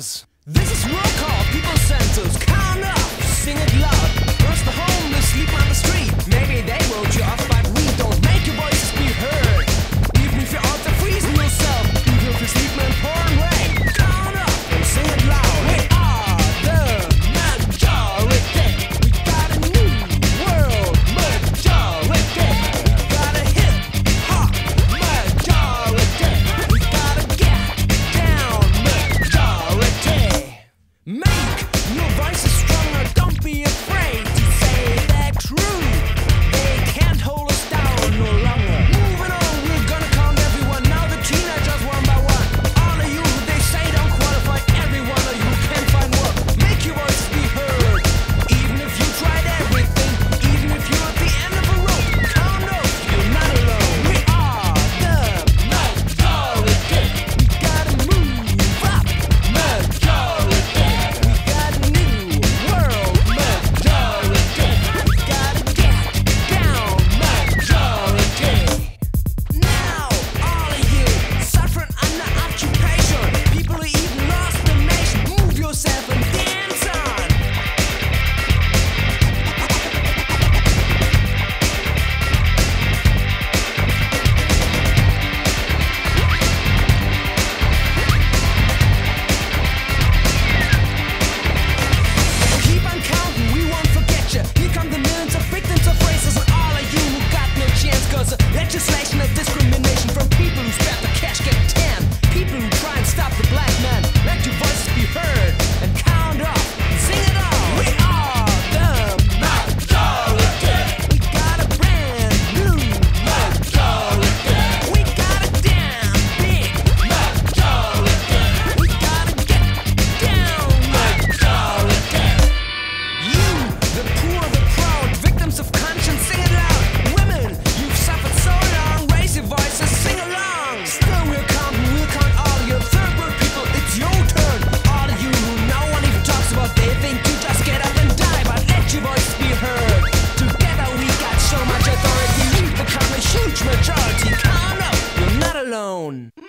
This is World call, people Centers. own